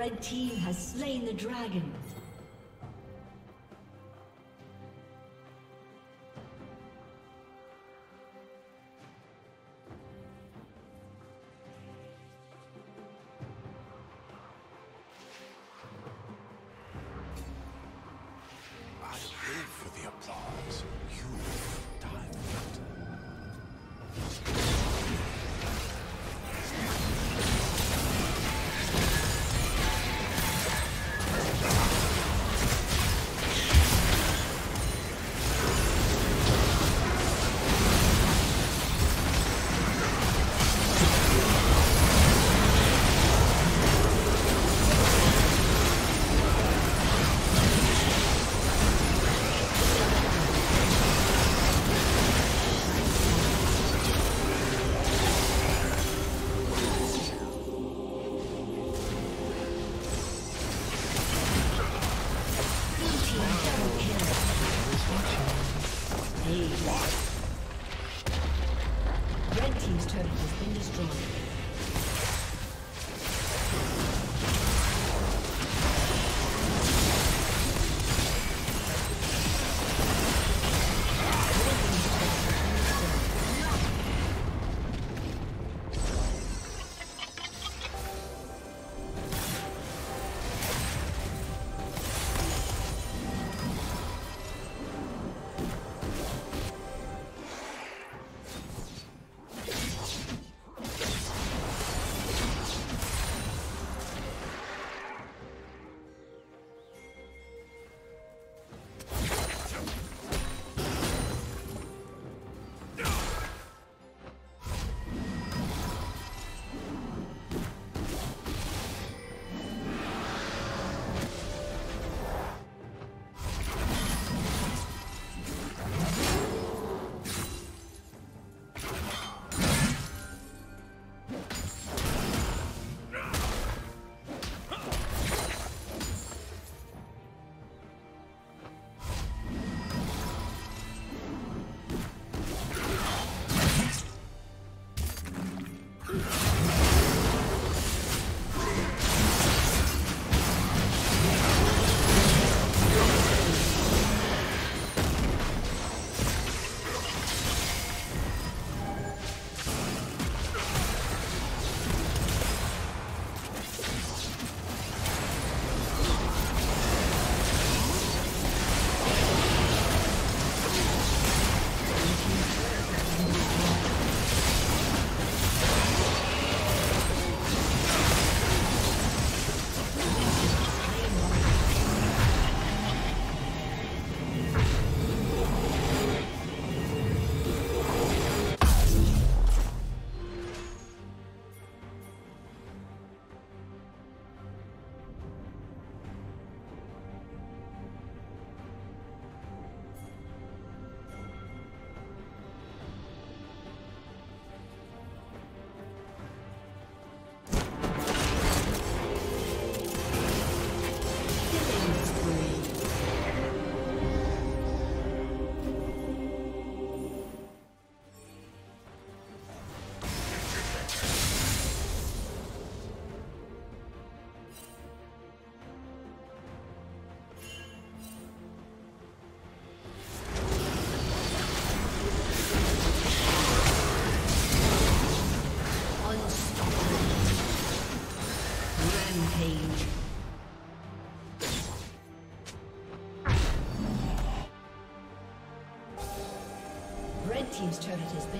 Red team has slain the dragon. I live for the applause.